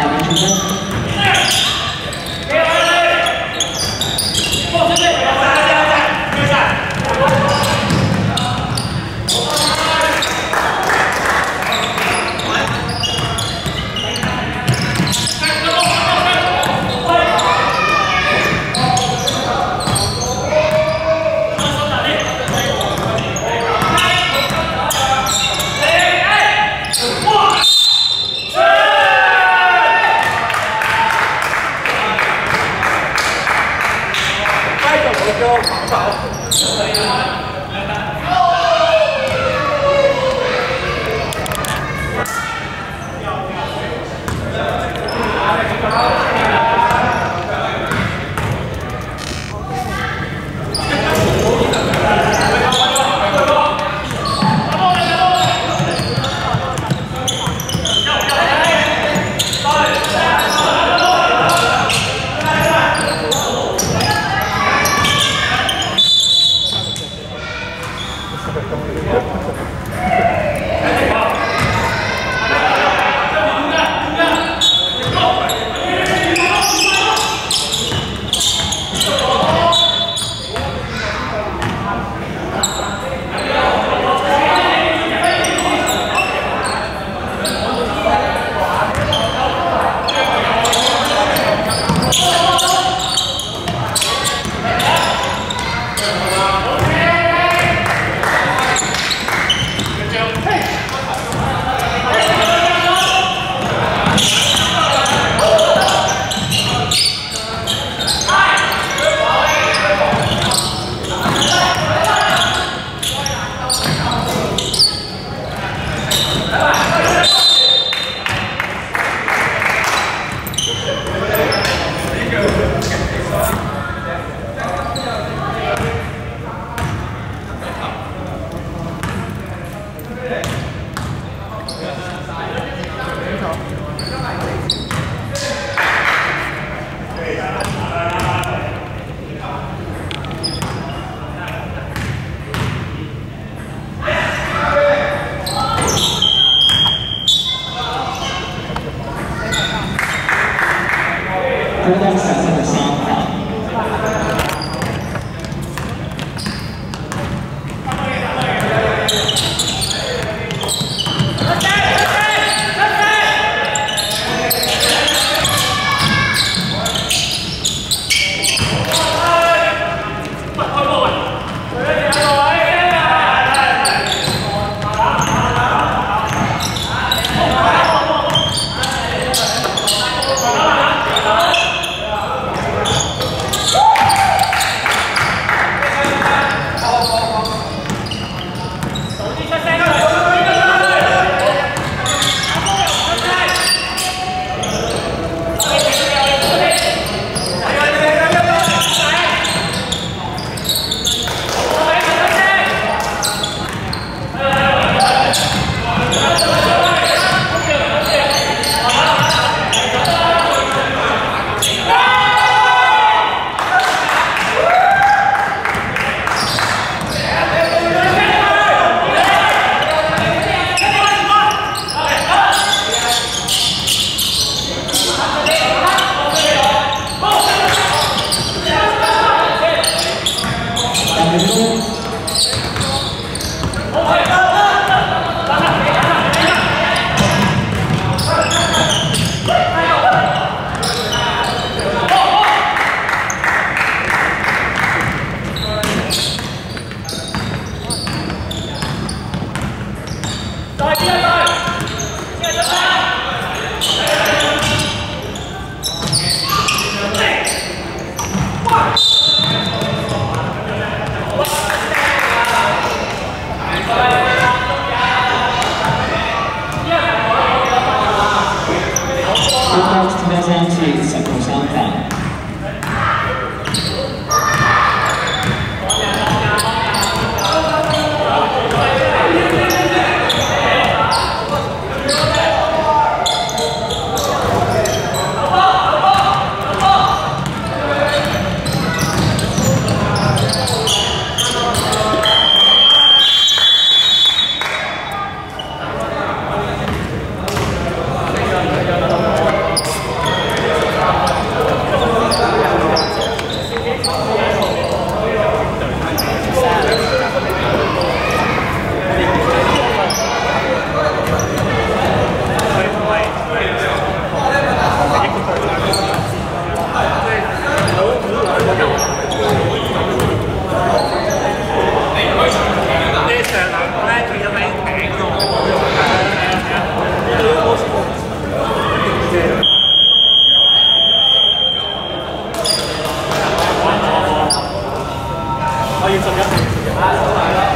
好，可以怎么样？